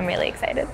I'm really excited.